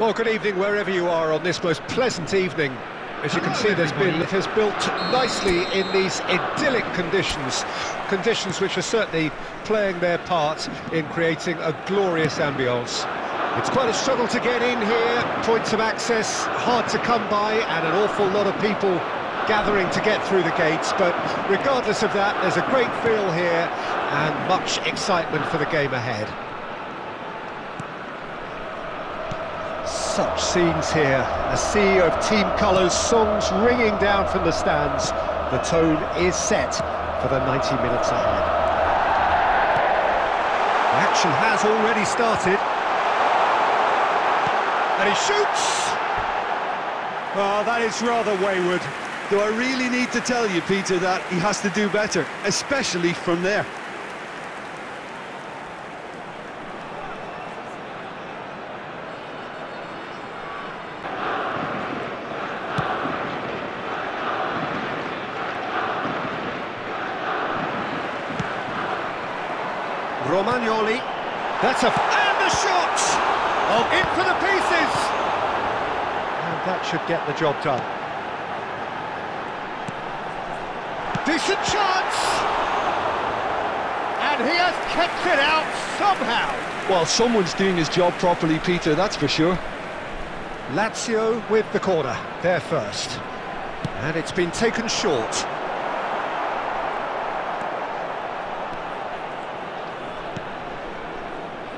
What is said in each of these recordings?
Well, good evening wherever you are on this most pleasant evening. As you can see, there's been it has built nicely in these idyllic conditions, conditions which are certainly playing their part in creating a glorious ambience. It's quite a struggle to get in here, points of access hard to come by, and an awful lot of people gathering to get through the gates, but regardless of that, there's a great feel here and much excitement for the game ahead. Such scenes here, a sea of team colours, songs ringing down from the stands. The tone is set for the 90 minutes ahead. The action has already started. And he shoots! Oh, that is rather wayward. Do I really need to tell you, Peter, that he has to do better, especially from there? Romagnoli. That's a... And the shot! Oh, in for the pieces! And that should get the job done. Decent chance! And he has kept it out somehow. Well, someone's doing his job properly, Peter, that's for sure. Lazio with the corner, there first. And it's been taken short.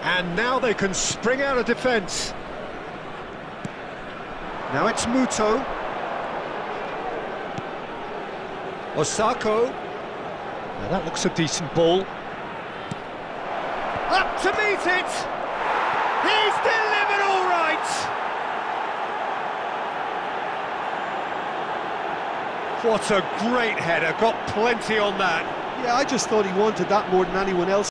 And now they can spring out of defence. Now it's Muto. Osako. Now that looks a decent ball. Up to meet it! He's delivered all right! What a great header, got plenty on that. Yeah, I just thought he wanted that more than anyone else.